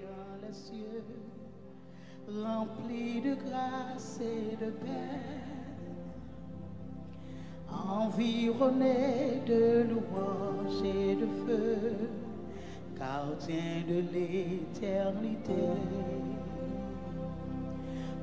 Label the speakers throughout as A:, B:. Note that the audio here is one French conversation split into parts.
A: dans les cieux, rempli de grâce et de paix, environné de louanges et de feu, gardien de l'éternité.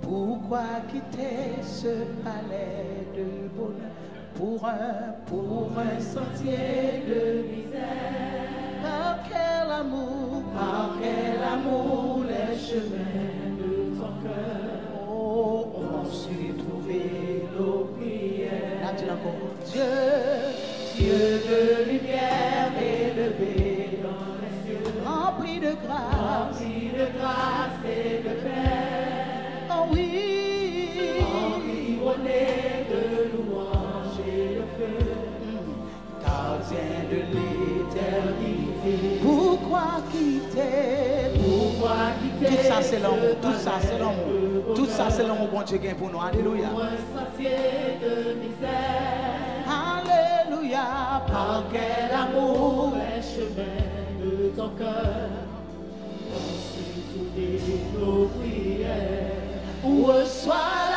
A: Pourquoi quitter ce palais de bonheur pour un, pour un sentier de misère? Par quel amour, par quel amour les chemins de ton cœur oh, ont su trouver nos prières. Là. Dieu, Dieu de lumière élevé dans les cieux, rempli de grâce, rempli de grâce et de paix.
B: C'est l'amour. Tout ça, c'est l'amour. Tout ça, c'est l'amour, bon Dieu, gagne pour nous. Alléluia.
A: Alléluia, par quel amour les chemins de ton cœur? Ont trouver nos prières. Reçois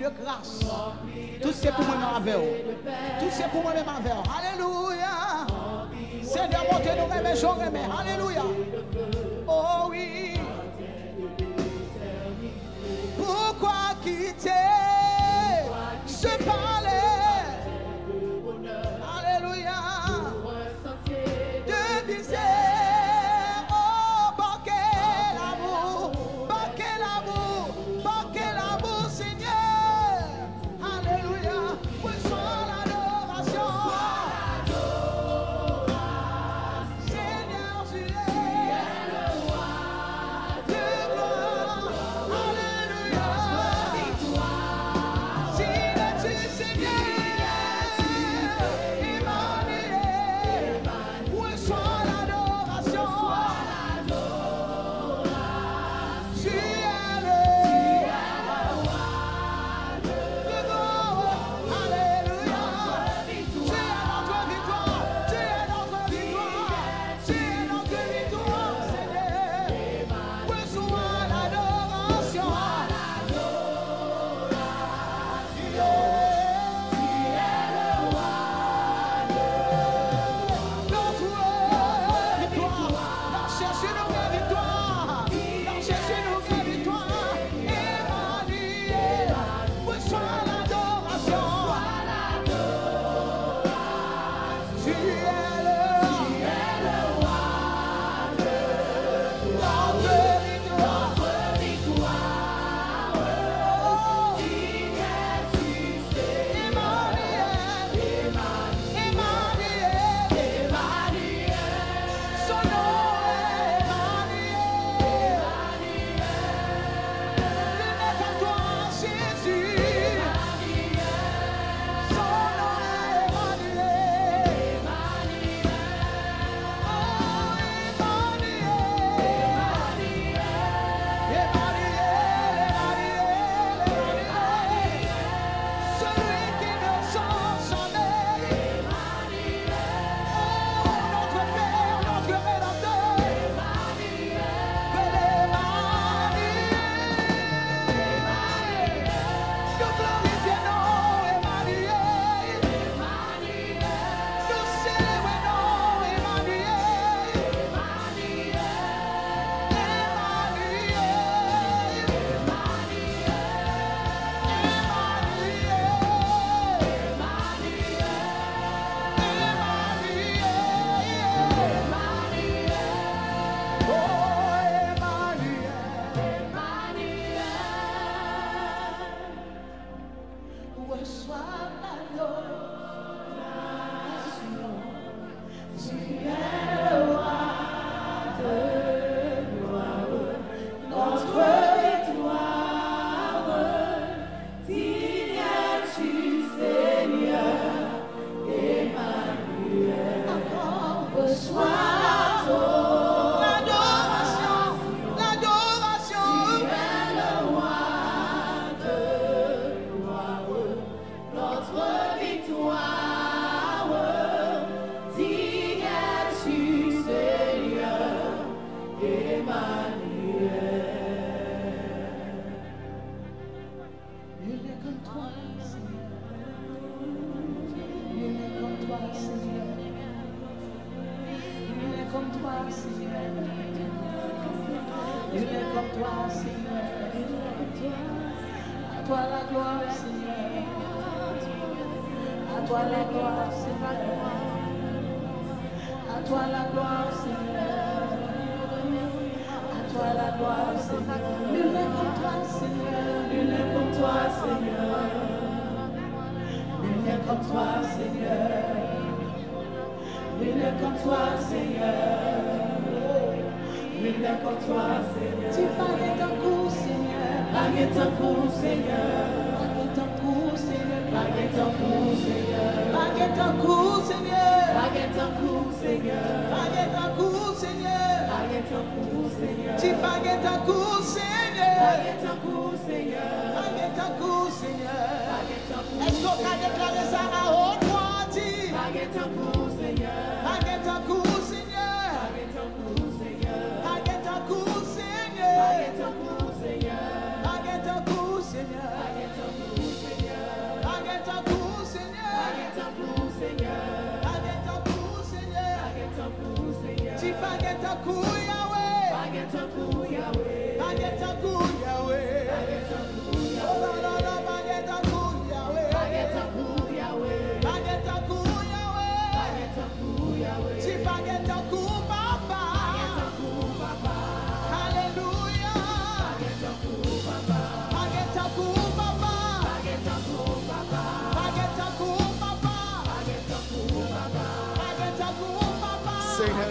A: de
B: grâce. Tout c'est pour moi-même avec Tout c'est pour moi-même avec Alléluia. Seigneur, montez nous-mêmes et j'aurai Alléluia.
A: tel que toi, Seigneur. Nul tel que toi, Seigneur. Tu parlais d'un coup, Seigneur. Parlez d'un coup, Seigneur. Parlez d'un coup, Seigneur. Parlez d'un coup, Seigneur. Parlez d'un coup, Seigneur. Parlez d'un coup, Seigneur. Parlez d'un coup, Seigneur. Seigneur. Tu parlais d'un coup, Seigneur. Parlez d'un coup, Seigneur. Parlez d'un coup, Seigneur. Est-ce qu'on a déclaré ça à haute voix? D'un coup.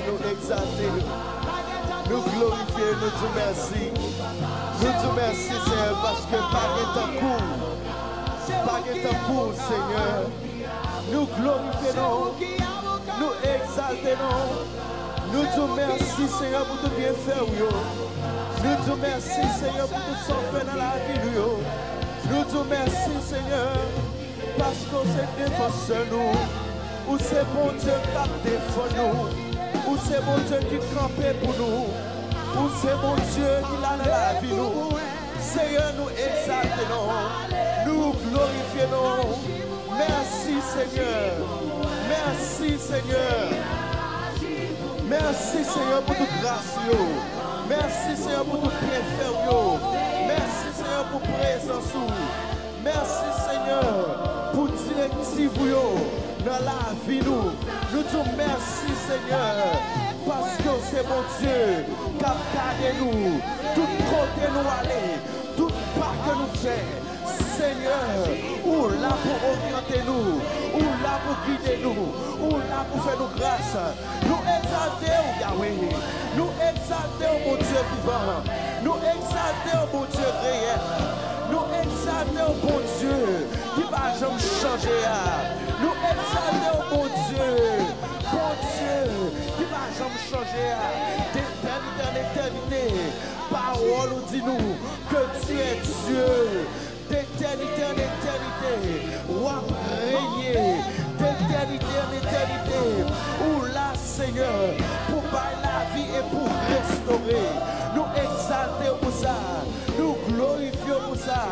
A: nou exalte nou. Nou glorifiye, nou tou mersi. Nou tou mersi, Seigneur, paske pake tan kou. Pake tan kou, Seigneur. Nou glorifiye nou. Nou exalte nou. Nou tou mersi, Seigneur, pou tou bien fè ou yo. Oh. Nou tou mersi,
C: Seigneur, pou tou son fè nan la vi oh. nou yo. Nou tou mersi, Seigneur, paske ou se defose nou. Ou se bon Dieu kap defon nou. Ou c'est mon Dieu qui kampe pour nous, ou c'est mon Dieu qui la la vi nou, Seye nou exalte nou, nou Seigneur, merci Seigneur, merci Seigneur pour nou grasy yo, Mersi Seigneur pour nou prefer yo, Mersi Seigneur pou prezansou, merci Seigneur pou direktiv la vie nous. Nous te merci Seigneur parce que c'est mon Dieu qui a gardé nous. Tout côté nous aller, tout pas que nous fait. Seigneur, ou là pour orienter nous, ou là pour guider nous, ou là pour faire nous grâce. Nous exalter Yahweh, nous exalter mon Dieu vivant, nous exalter mon Dieu réel, nous exalter mon Dieu qui va jamais changer. Fèt salè ou bon Diyo, bon Diyo, ki la jam chanje a, hein. d'eternite an eternite, parol ou di nou, ke Diyo e Diyo, d'eternite an eternite, wap reynye, d'eternite an eternite, ou la Seigneur, pour la vie et pour restaurer. Nous exaltons ou sa, nou glorifye ou sa,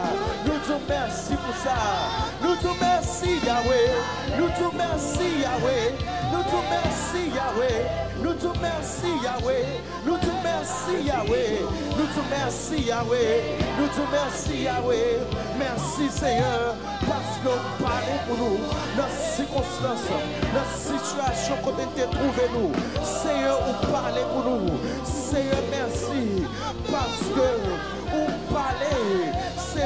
C: nou tou mersi ou sa, merci Yahweh, nous te merci Yahweh, nous te merci Yahweh, nous te merci Yahweh, nous te merci Yahweh, nous te merci Yahweh, nous te merci Yahweh, merci Seigneur, parce que vous parlez pour nous, dans circonstances, dans situation qu'on était trouvé nous, Seigneur, vous parlez pour nous, Seigneur, merci, parce que vous parlez,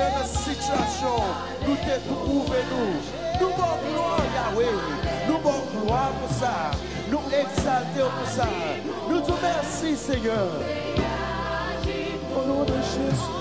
C: Seye nan sitrasyon, nou te pou ouve nou. Nou bon gloa Yahweh, nou bon gloa pou sa. Nou exalte ou pou sa. Nou tou mersi Seye. Au nom de Jésus.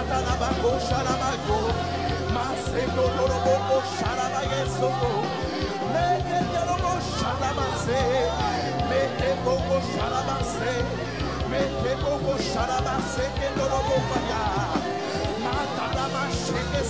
D: Katalabako Sharamako,
A: Maseko
D: Toroboko
C: Sharabayesoko, Meke Torobo Sharamase, Meke Boko Sharamase, Meke Boko Sharamase, Ketorobo Paya, Matalama Sheke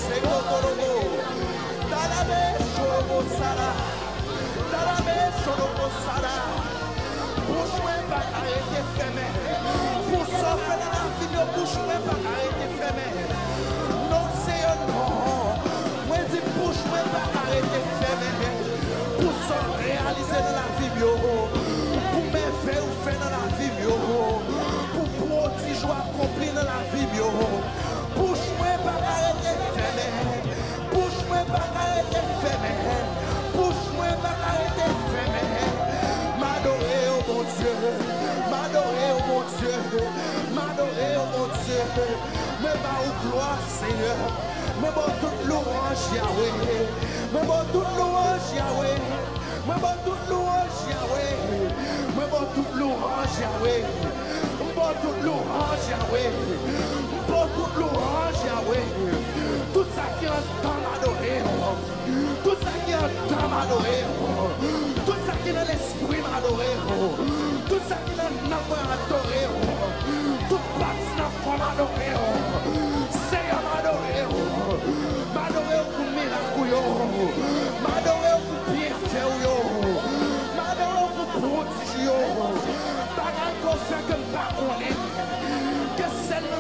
C: realize nan la vib yo Pou mè fè ou fè nan la vib yo Pou pou oti jwa kompli nan la vib yo Pouche oh oh oh mwen pa kare te fèmè Pouche mwen pa kare te fèmè Pouche mwen pa kare te fèmè M'adore yo mon Dieu M'adore yo mon Dieu M'adore yo mon Dieu. Mè ba ou gloa Seigneur. Mè bo tout louange Yahweh. Mè bo tout louange Yahweh. Mwen bon tout louange, Yahweh. Mwen bon tout louange, Yahweh. Mwen bon tout louange, Yahweh. Mwen bon tout louange, Yahweh. Tout sa ki an tan adoré. Oh. Tout sa ki an tan adoré. Oh. Tout sa ki nan l'esprit adoré. Oh. Tout sa ki nan nan adoré. Tout pati nan kon adoré.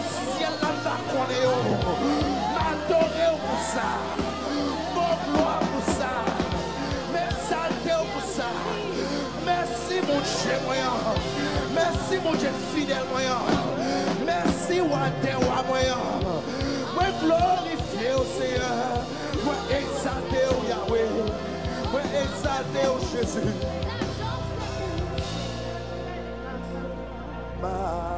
C: Siel la ta kone yo oh. M'adore yo oh, pou sa M'obloa pou sa M'exalte yo oh, pou sa Mersi moun che mwen Mersi moun che fidel mwen Mersi wate wa mwen Mwen glorifye yo seye Mwen exalte yo Yahweh. Mwen exalte yo Jezu Ma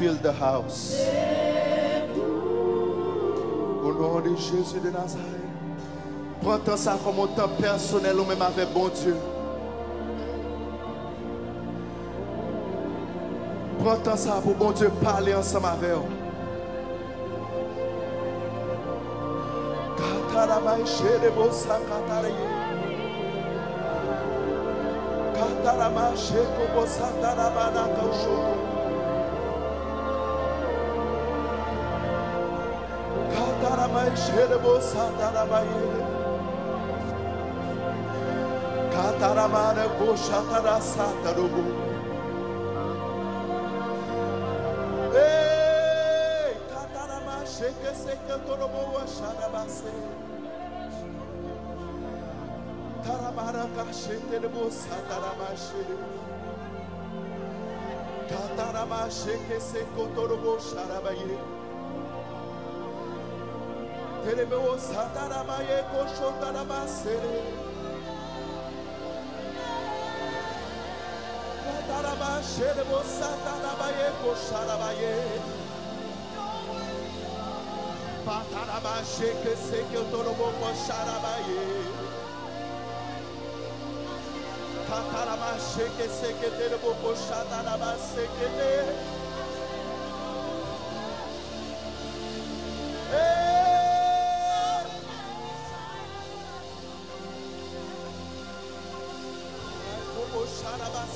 C: fill the house? Au nom de Jésus de Nazareth. Prends ça comme un temps personnel ou même avec bon Dieu. Prends ça pour bon Dieu parler ensemble avec vous. Katarabai Kataramara Boshatara Satarubu. Ei, Katarama Sheka Sekatorobo Sharabase. Taramara Kasheterebo Sataramashe. Katarama Sheka Sekotorobo Sharabaye. Terebeo satarabaye koshotarabasere. Katarabasherebo satarabaye kosharabaye. Patarabashe que sei que eu tô no bom kosharabaye. Katarabashe que sei que terebo koshatarabase que terebo.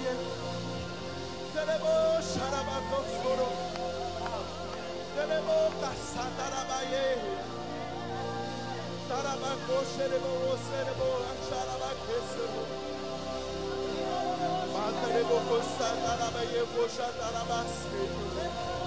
C: Maye, Terebo Sharabato Soro, Terebo Casatarabaye, Tarabaco Sherebo Serebo
A: and Sharabakesero, Mantarebo Cosatarabaye, Cosatarabaske.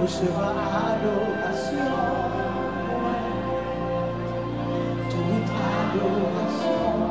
A: hoy se va a adoración. Tu
C: adoración.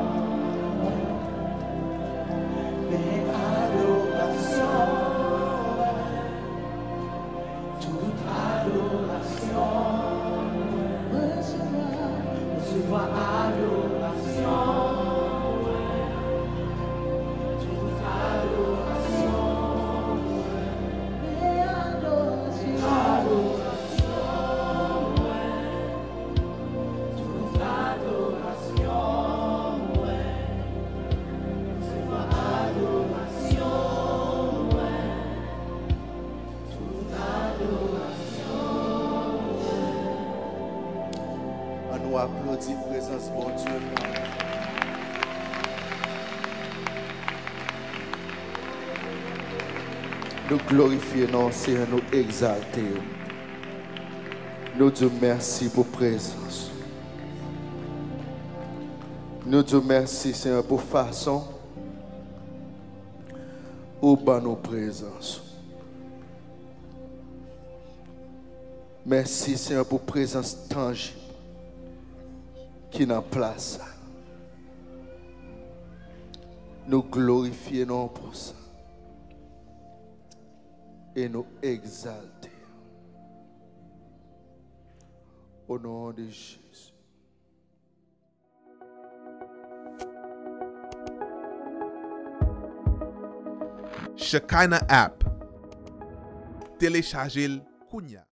C: Nous glorifions, Seigneur, nous exalter. Nous disons merci pour présence. Nous disons merci, Seigneur, pour façon où ban nos présences. Merci, Seigneur, pour présence tangible qui est place. Nous glorifions pour ça. Et nous exalter. Au nom de Jésus.
E: Shekinah app. Téléchargez-le.